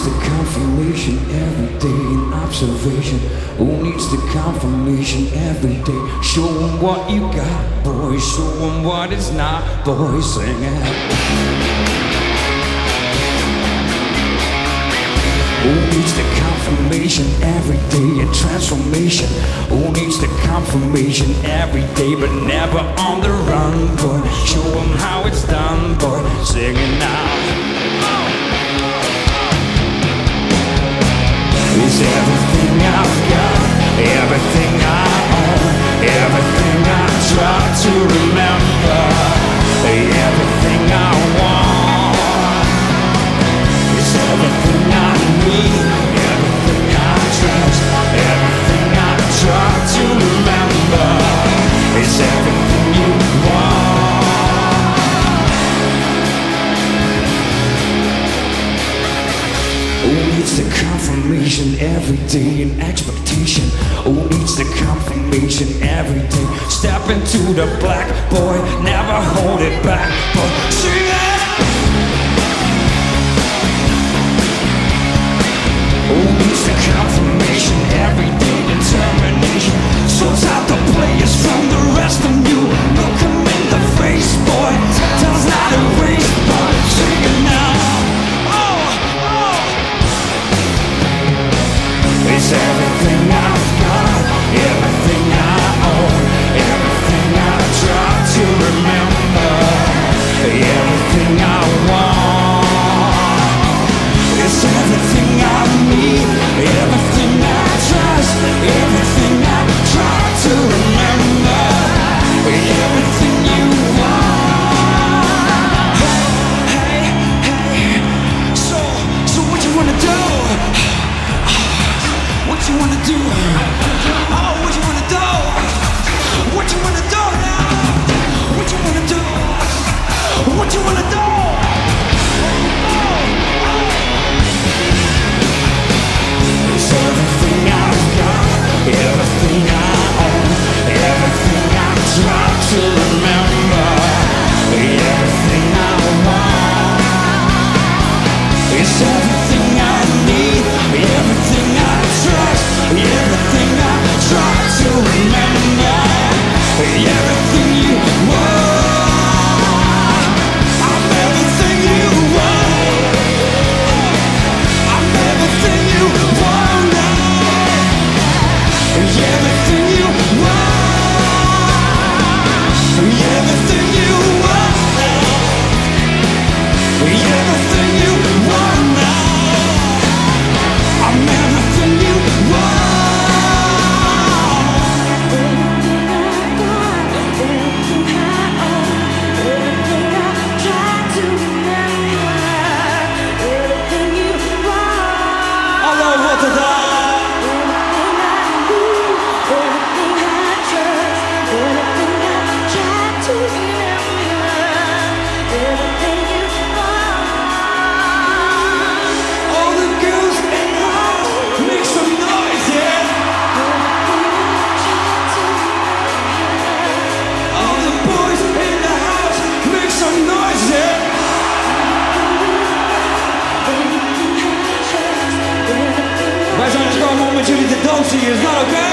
needs the confirmation every day in observation? Who needs the confirmation every day? Show 'em what you got, boys. Show 'em what it's not, boys. Sing it. Who needs the confirmation every day in transformation? Who needs the confirmation every day but never on the run, needs the confirmation every day in expectation? Who needs the confirmation every day? Step into the black, boy, never hold it back. Sing it! Who needs the confirmation every day? Everything I've Gekomen om met jullie te dansen hier, is dat oké?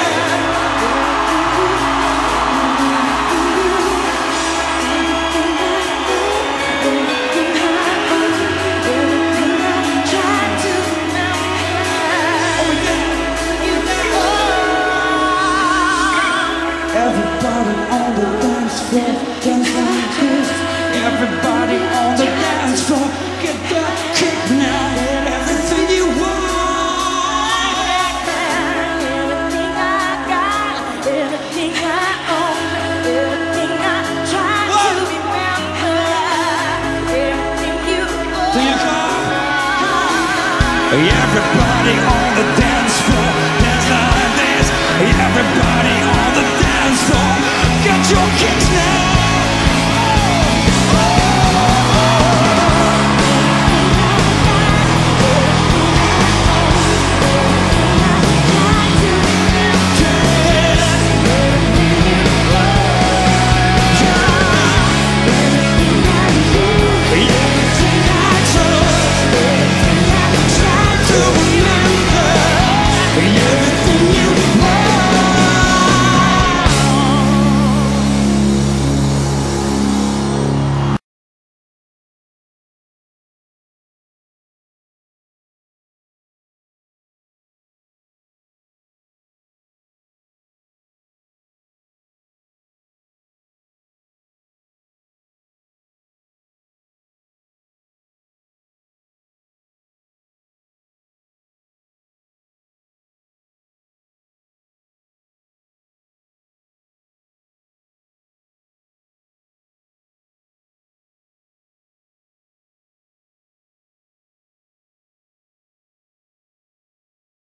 Everybody on the dance floor. Everybody on the dance floor, get Everybody on the dance floor, dance like this. Everybody on the dance floor, get your kicks now.